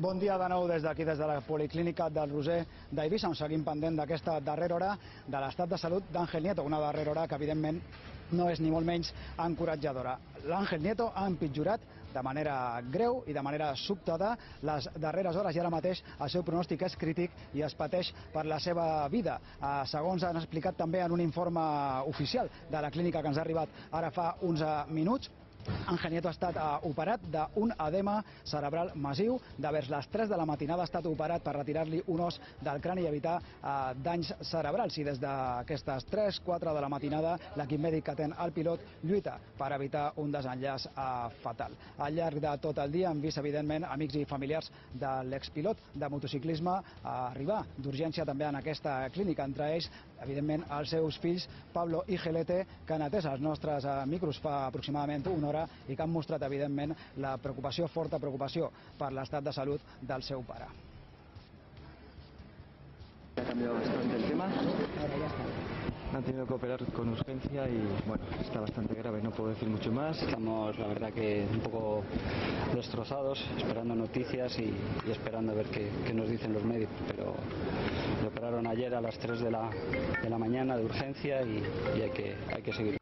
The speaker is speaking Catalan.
Bon dia de nou des d'aquí, des de la Policlínica del Roser d'Eivissa, on seguim pendent d'aquesta darrera hora de l'estat de salut d'Àngel Nieto, una darrera hora que evidentment no és ni molt menys encoratjadora. L'Àngel Nieto ha empitjorat de manera greu i de manera sobtada les darreres hores i ara mateix el seu pronòstic és crític i es pateix per la seva vida. Eh, segons han explicat també en un informe oficial de la clínica que ens ha arribat ara fa uns eh, minuts, Ángel Nieto ha estat operat d'un edema cerebral massiu. De vers les 3 de la matinada ha estat operat per retirar-li un os del crani i evitar uh, danys cerebrals. I des d'aquestes 3-4 de la matinada l'equip mèdic que atén el pilot lluita per evitar un desenllaç uh, fatal. Al llarg de tot el dia hem vist, evidentment, amics i familiars de l'expilot de motociclisme uh, arribar d'urgència també en aquesta clínica. Entre ells, evidentment, els seus fills, Pablo i Gelete, que han atès els nostres uh, micros fa aproximadament una hora i que han mostrat, evidentment, la preocupació, forta preocupació per l'estat de salut del seu pare. Ha cambiado bastante el tema. Han tenido que operar con urgencia y bueno, está bastante grave, no puedo decir mucho más. Estamos, la verdad, que un poco destrozados, esperando noticias y, y esperando a ver qué, qué, nos dicen los médicos. Pero le operaron ayer a las 3 de la, de la mañana de urgencia y, y hay, que, hay que seguir.